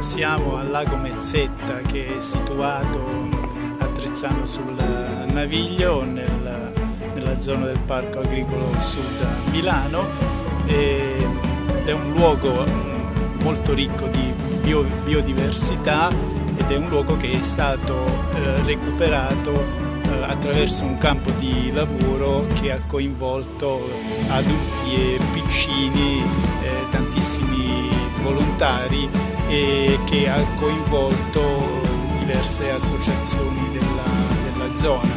siamo al lago Mezzetta che è situato a Trezzano sul Naviglio nel, nella zona del Parco Agricolo Sud Milano ed è un luogo molto ricco di bio, biodiversità ed è un luogo che è stato eh, recuperato eh, attraverso un campo di lavoro che ha coinvolto adulti e piccini, eh, tantissimi volontari e che ha coinvolto diverse associazioni della, della zona.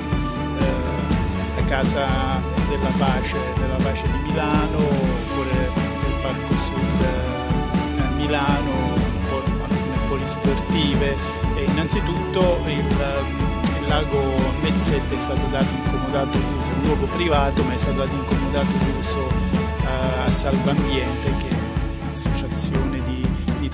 Eh, la Casa della Pace, della Pace di Milano, oppure il Parco Sud a eh, Milano, alcune polisportive. E innanzitutto il, il lago Mezzette è stato dato incomodato d'uso, un luogo privato ma è stato dato incomodato d'uso eh, a Salvambiente che è un'associazione di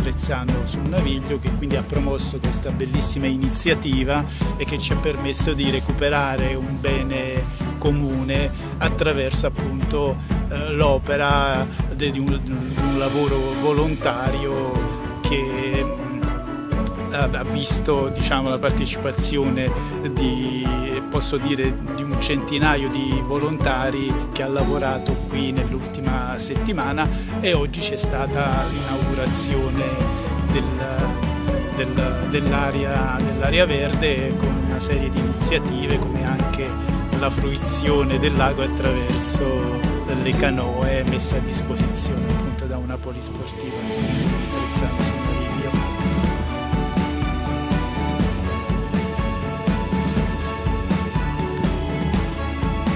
Trezzano sul Naviglio che quindi ha promosso questa bellissima iniziativa e che ci ha permesso di recuperare un bene comune attraverso appunto eh, l'opera di, un lavoro volontario che ha visto diciamo, la partecipazione di, dire, di un centinaio di volontari che ha lavorato qui nell'ultima settimana e oggi c'è stata l'inaugurazione del, del, dell'area, dell verde con una serie di iniziative come anche la fruizione del lago attraverso le canoe messe a disposizione appunto da una polisportiva di Trezzano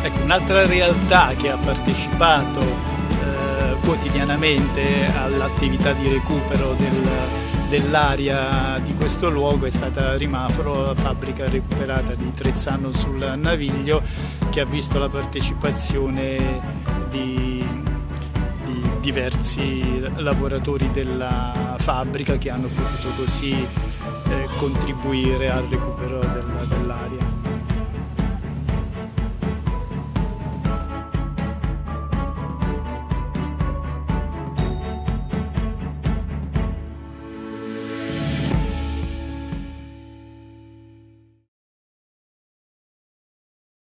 Ecco, un'altra realtà che ha partecipato eh, quotidianamente all'attività di recupero del, dell'area di questo luogo è stata Rimaforo, la fabbrica recuperata di Trezzano sul Naviglio, che ha visto la partecipazione di, di diversi lavoratori della fabbrica che hanno potuto così eh, contribuire al recupero del, dell'area.